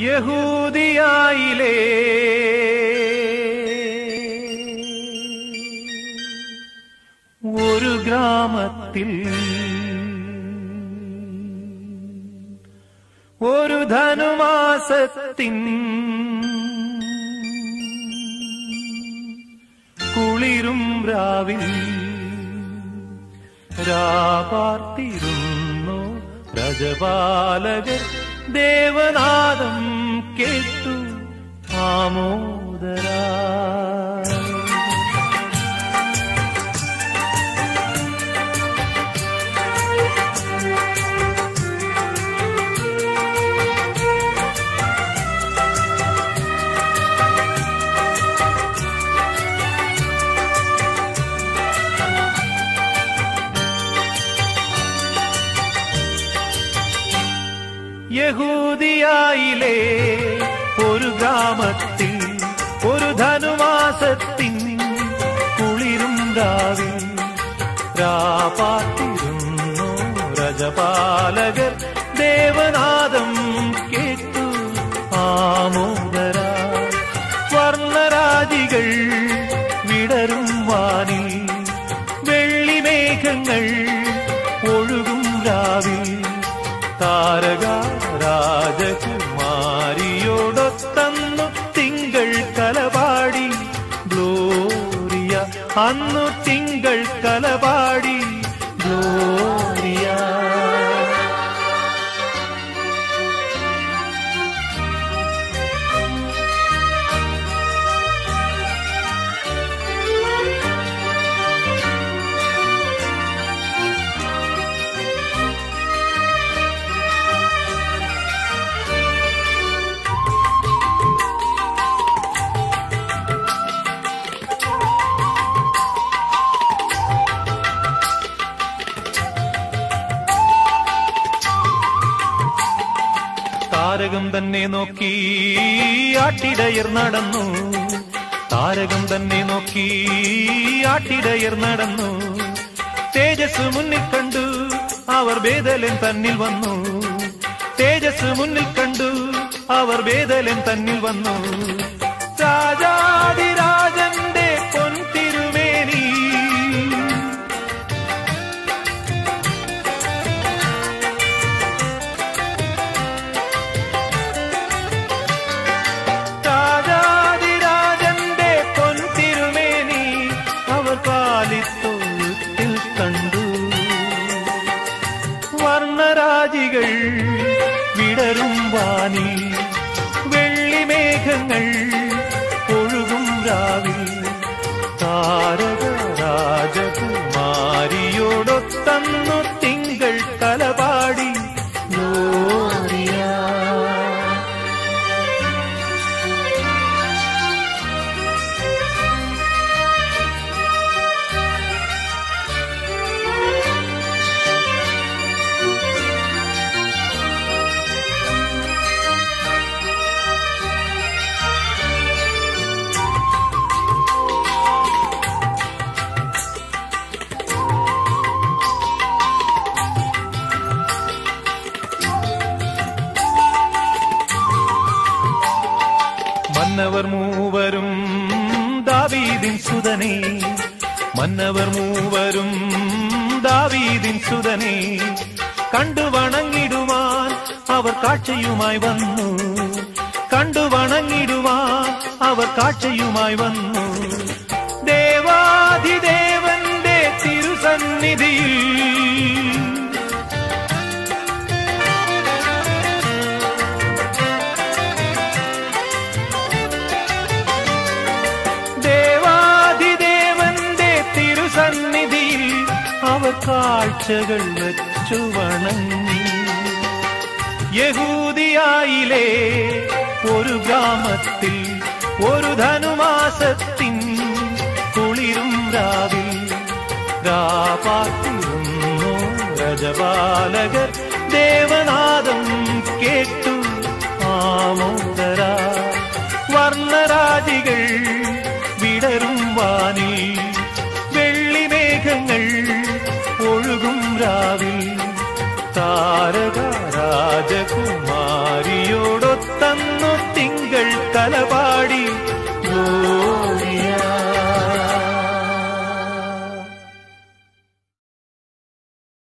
യഹൂദിയായിലേ. ഒരു ഗ്രാമത്തിൽ ഒരു ധനുമാസത്തിൻ കുളിരും രാവിൽ രാപാർത്തിരുന്നു രജപാലകർ que tú, amor. യഹൂദിയായിലെ ഒരു ഗ്രാമത്തിൽ ഒരു ധനുമാസത്തിൻ കുളിരും രാവിൽ. രാപാത്തിരുന്നു രജപാലകർ താരക രാജകുമാരിയോടൊത്തന്നു തിങ്കൾ കലപാടി. ഗ്ലോറിയ അന്നു തിങ്കൾ കലപാടി. ഗ്ലോറിയ. താരകം തന്നെ നോക്കി ആട്ടിടയർ നടന്നു. താരകം തന്നെ നോക്കി ആട്ടിടയർ നടന്നു. തേജസ് മുന്നിൽ കണ്ടു അവർ വേദലൻ തന്നിൽ വന്നു. തേജസ് മുന്നിൽ കണ്ടു അവർ വേദലൻ തന്നിൽ വന്നു. രാജാതിരാജന്റെ വർണരാജികൾ വിടരും വാനി. വെള്ളിമേഘങ്ങൾ ഒഴുകും രാവിൽ. താരക രാജകുമാരിയോടൊത്തന്നു മന്നവർ മൂവരും ദാവീദിൻ സുതനെ. മന്നവർ മൂവരും ദാവീദിൻ സുതനെ. കണ്ടു വണങ്ങിടുവാൻ അവർ കാഴ്ചയുമായി വന്നു. കണ്ടു വണങ്ങിടുവാൻ അവർ കാഴ്ചയുമായി വന്നു. ദേവാധിദേവന്റെ തിരുസന്നിധിയിൽ തിരുസന്നിധിയിൽ അവ കാഴ്ചകൾ വച്ചു വണങ്ങി. യഹൂദിയായിലെ ഒരു ഗ്രാമത്തിൽ ഒരു ധനുമാസത്തിൻ കുളിരും രാവിൽ രാപാത്തിരുന്നു രജപാലകർ. ദേവനാദം